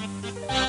Bye.